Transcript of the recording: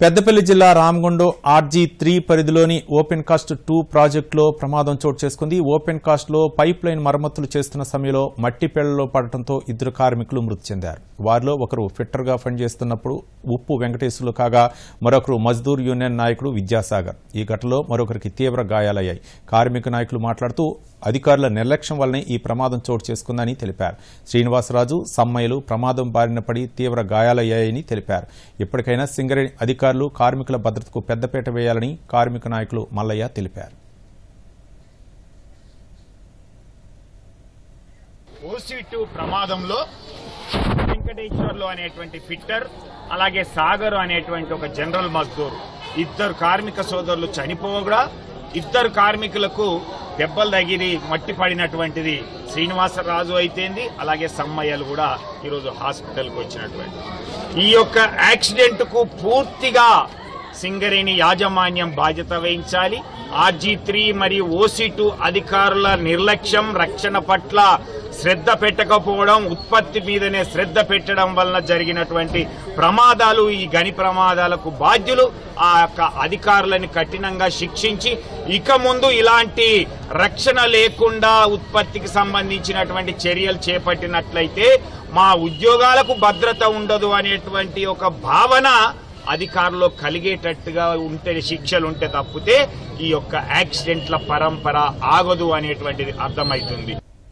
పెద్దపల్లి జిల్లా Ramagundam RG three పరిధిలోని open cast two ప్రాజెక్టులో ప్రమాదం చోటు చేసుకుంది. ఓపెన్ కాస్ట్లో పైప్ లైన్ మరమ్మతులు చేస్తున్న సమయంలో మట్టి పేళ్ళలో పడటంతో ఇద్దరు కార్మికులు మృతి చెందారు. వారిలో ఒకరు ఫిట్టర్గా పనిచేస్తున్నప్పుడు ఉప్పు వెంకటేశ్వర్లు కాగా మరొకరు మజ్దూర్ యూనియన్ నాయకుడు విద్యాసాగర్. ఈ ఘటనలో మరొకరికి తీవ్ర గాయాలయ్యాయి. కార్మిక నాయకులు మాట్లాడుతూ అధికారుల నిర్లక్ష్యం వల్లనే ఈ ప్రమాదం చోటు చేసుకుందని తెలిపారు. శ్రీనివాసరాజు సమ్మయ్యలు ప్రమాదం బారిన పడి తీవ్ర గాయాలయ్యాయని తెలిపారు. ఇప్పటికైనా సింగరేణి అధికారులు కార్మికుల భద్రతకు పెద్దపీట వేయాలని కార్మిక నాయకులు మల్లయ్య తెలిపారు. ఓసీటు ప్రమాదంలో వెంకటేశ్వర్లు అనేటువంటి ఫిట్టర్ అలాగే సాగర్ అనేటువంటి ఒక జనరల్ మజ్దూర్. ఇద్దరు కార్మిక సోదరులు చనిపోగా ఇద్దరు కార్మికులకు దెబ్బలు తగిలి మట్టి పడినటువంటిది శ్రీనివాసరాజు అయితేంది అలాగే సమ్మయ్యలు కూడా ఈరోజు హాస్పిటల్కి వచ్చినటువంటి. ఈ యొక్క యాక్సిడెంట్కు పూర్తిగా సింగరేణి యాజమాన్యం బాధ్యత వహించాలి. ఆర్జీ త్రీ మరియు ఓసీ టూ అధికారుల నిర్లక్ష్యం రక్షణ పట్ల శ్రద్ధ పెట్టకపోవడం ఉత్పత్తి మీదనే శ్రద్ధ పెట్టడం వలన జరిగినటువంటి ప్రమాదాలు ఈ గని ప్రమాదాలకు బాధ్యులు. ఆ యొక్క అధికారులను కఠినంగా శిక్షించి ఇక ముందు ఇలాంటి రక్షణ లేకుండా ఉత్పత్తికి సంబంధించినటువంటి చర్యలు చేపట్టినట్లయితే మా ఉద్యోగాలకు భద్రత ఉండదు అనేటువంటి ఒక భావన అధికారులు కలిగేటట్టుగా ఉంటే శిక్షలు ఉంటే తప్పితే ఈ యొక్క యాక్సిడెంట్ల పరంపర ఆగదు అనేటువంటిది అర్థమవుతుంది.